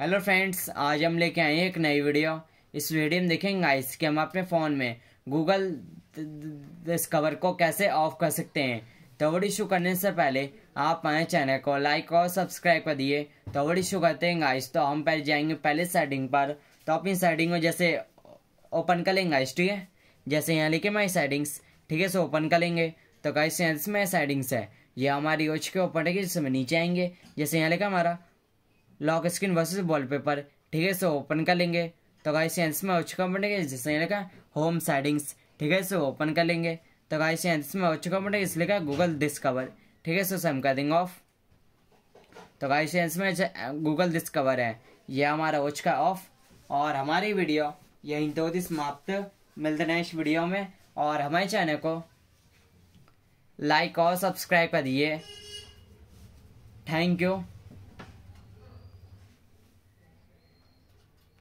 Hello friends आज हम लेके आए हैं एक नई वीडियो इस वीडियो में देखेंगे गाइस कि हम अपने फ़ोन में गूगल डिस्कवर को कैसे ऑफ़ कर सकते हैं। तो वीडियो शुरू करने से पहले आप हमारे चैनल को लाइक और सब्सक्राइब कर दिए। तो वीडियो शुरू करते हैं गाइस तो हम पहले जाएँगे पहले सेटिंग पर। तो अपनी सेटिंग में जैसे ओपन कर लेंगे गाइस ठीक है? जैसे यहाँ लिखे माई सेटिंग्स ठीक है? सो ओपन कर लेंगे। तो गाइस यहाँ इसमें सेटिंग्स है। ये हमारी ओच के ऊपर है कि जिसमें नीचे आएँगे। जैसे यहाँ लिखा हमारा लॉक स्क्रीन वर्सेस वॉलपेपर ठीक है सो ओपन कर लेंगे। तो गाइस यहाँ इसमें हो चुका बनेगा जैसे लिखा होम सेटिंग्स ठीक है सो ओपन कर लेंगे। तो गाइस यहाँ इसमें हो चुका बनेगा इसलिए लिखा गूगल डिस्कवर ठीक है सो हम कर देंगे ऑफ़ तो गाइस यहाँ में गूगल डिस्कवर है। ये हमारा हो चुका ऑफ़ और हमारी वीडियो यहीं तो समाप्त मिलते नेक्स्ट वीडियो में। और हमारे चैनल को लाइक और सब्सक्राइब कर दिए थैंक यू